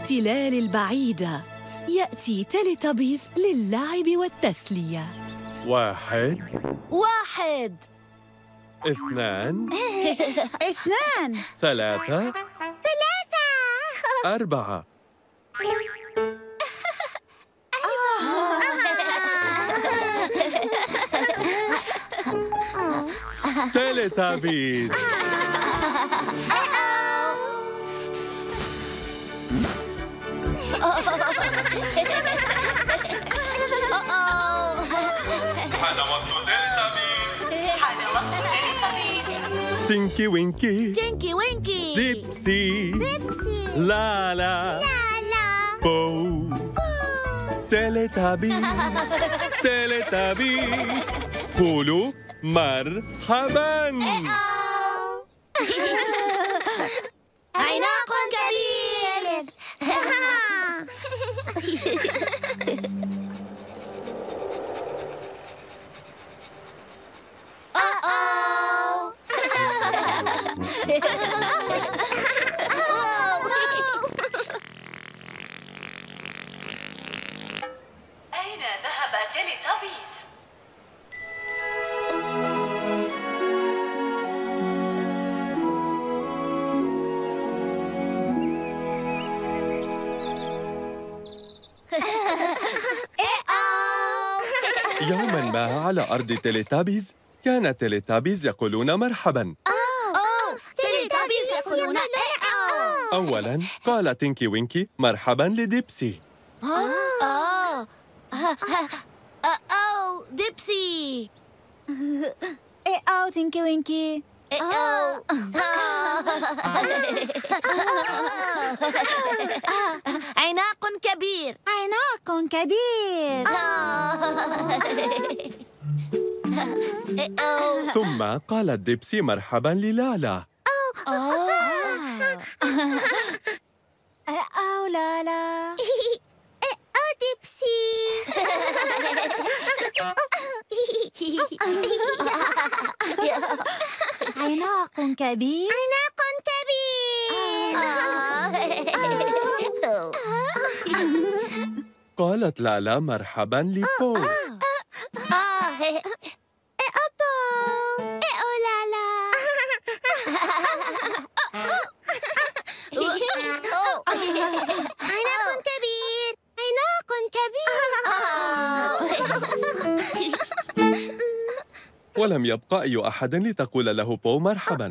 التلال البعيدة يأتي تيليتابيز للعب والتسلية. واحد. واحد. اثنان. اثنان. ثلاثة. ثلاثة. أربعة. تيليتابيز حان وقت تيليتابيز تينكي وينكي تينكي وينكي ديبسي ديبسي لا لا لا بو تيليتابيز تيليتابيز قولوا مرحبا أين ذهب تيليتابيز؟ يوما ما على أرض تيليتابيز كان تيليتابيز يقولون مرحبا أولا قال تينكي وينكي مرحبا لديبسي أوه أوه ديبسي إيه أو تينكي وينكي عناق كبير عناق كبير ثم قالت ديبسي مرحبا للالا أو لا لا أو ديبسي عناق كبير عناق كبير قالت لالا مرحبا لبو ولم يبقى أي أحد لتقول له بو مرحبا.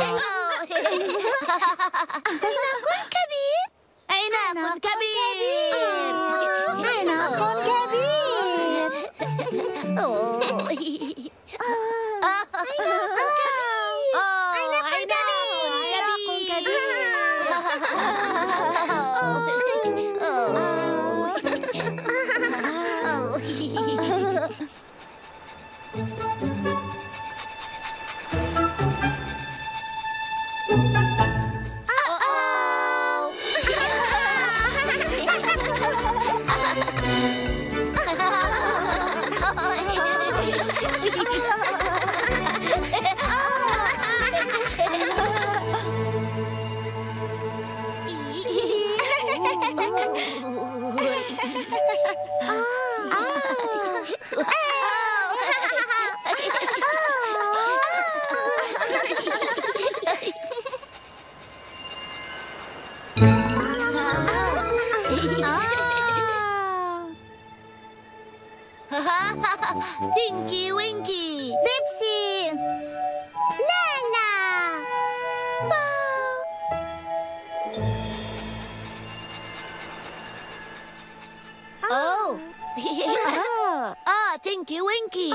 عناق تينكي وينكي ديبسي لا لا أوه آه تينكي وينكي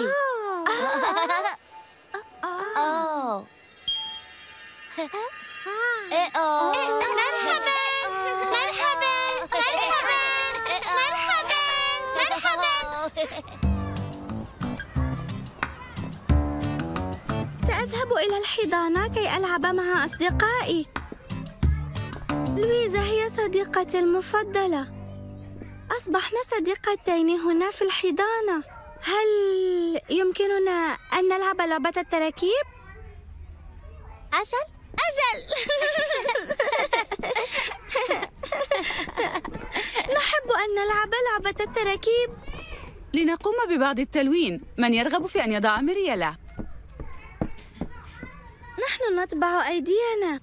أوه إلى الحضانة كي ألعب مع أصدقائي. لويزا هي صديقتي المفضلة. أصبحنا صديقتين هنا في الحضانة. هل يمكننا أن نلعب لعبة التراكيب؟ أجل؟ أجل! نحب أن نلعب لعبة التراكيب لنقوم ببعض التلوين. من يرغب في أن يضع نحن نطبع أيدينا.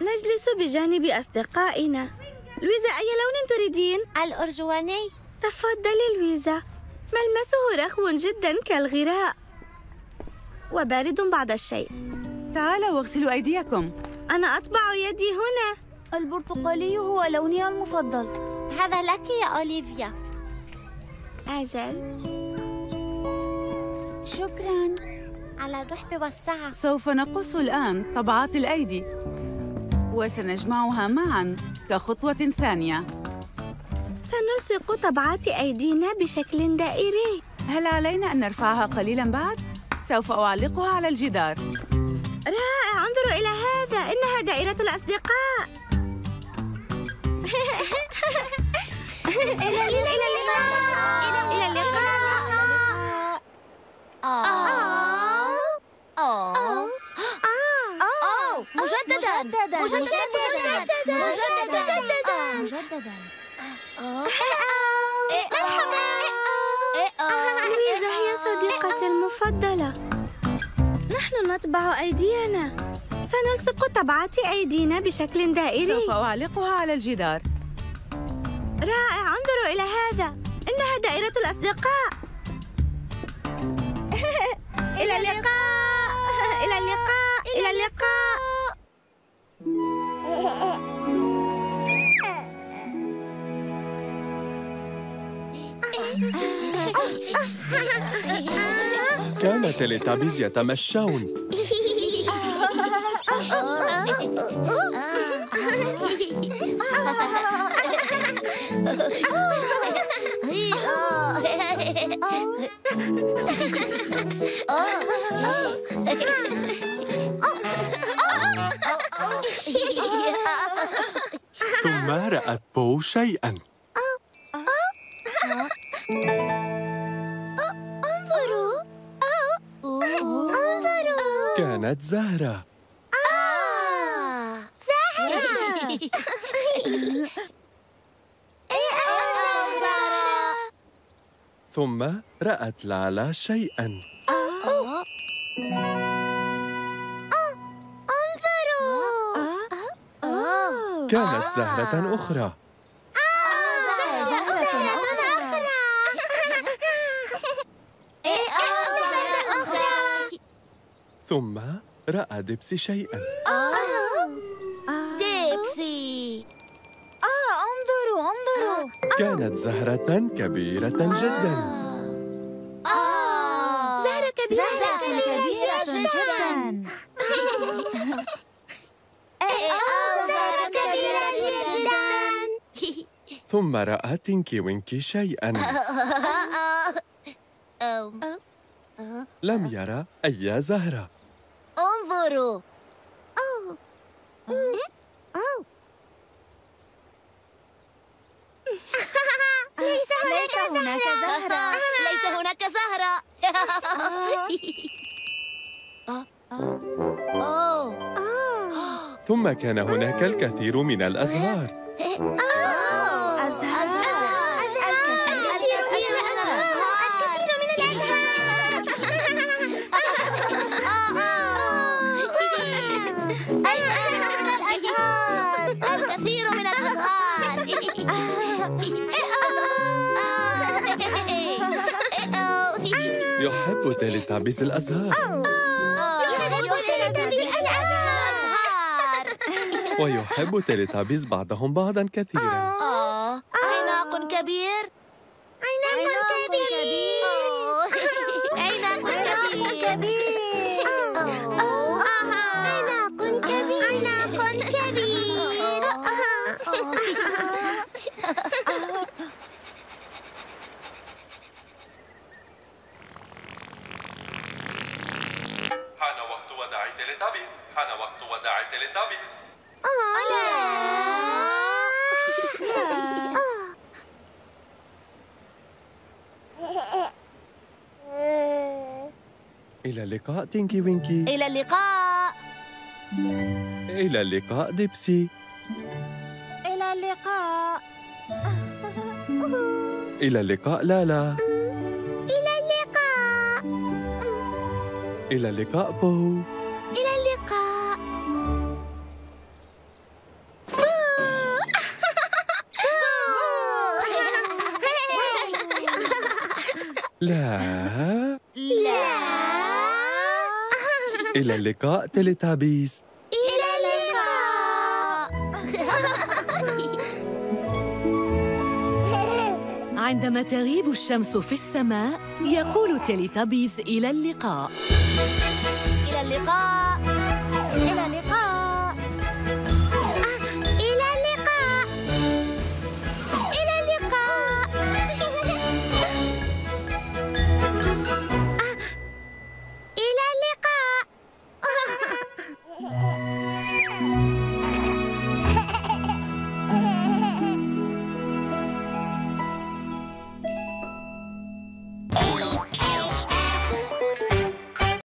نجلس بجانب أصدقائنا. لويزا أي لون تريدين؟ الأرجواني. تفضلي لويزا. ملمسه رخو جدا كالغراء. وبارد بعض الشيء. تعالوا واغسلوا أيديكم. أنا أطبع يدي هنا. البرتقالي هو لوني المفضل. هذا لك يا أوليفيا. أجل. شكراً. على الرحب والسعة. سوف نقص الآن طبعات الأيدي. وسنجمعها معا كخطوة ثانية. سنلصق طبعات أيدينا بشكل دائري. هل علينا أن نرفعها قليلا بعد؟ سوف أعلقها على الجدار. رائع انظروا إلى هذا. إنها دائرة الأصدقاء. إلى إلى إلى اللقاء. إلى اللقاء مجددا مجددا مجددا مجددا لويزا هي صديقتي المفضلة نحن نطبع أيدينا سنلصق طبعات أيدينا بشكل دائري سوف أعلقها على الجدار رائع. انظروا إلى هذا. إنها دائرة الأصدقاء. إلى اللقاء. إلى اللقاء إلى اللقاء. كان تيليتابيز يتمشون رأت بو شيئا. انظروا. انظروا. كانت زهرة. زهرة. ثم رأت لالا شيئا. كانت زهرة أخرى. ثم رأى دبسي شيئا. ديبسي. آه انظروا انظروا. كانت زهرة كبيرة جدا. ثم رأى تينكي وينكي شيئا. لم يرى أي زهرة. انظروا. ليس هناك زهرة. ليس هناك زهرة. ثم كان هناك الكثير من الأزهار. الأزهار يحب تيليتابيز الأزهار ويحب تيليتابيز بعضهم بعضا كثيرا. عناق كبير. عناق كبير. عناق كبير. تيليتابيز حان وقت وداع التيليتابيز إلى اللقاء تينكي وينكي. إلى اللقاء. إلى اللقاء ديبسي. إلى اللقاء. إلى اللقاء لالا. إلى اللقاء. إلى اللقاء بو إلى اللقاء تيليتابيز إلى اللقاء. عندما تغيب الشمس في السماء يقول تيليتابيز إلى اللقاء إلى اللقاء. إلى اللقاء.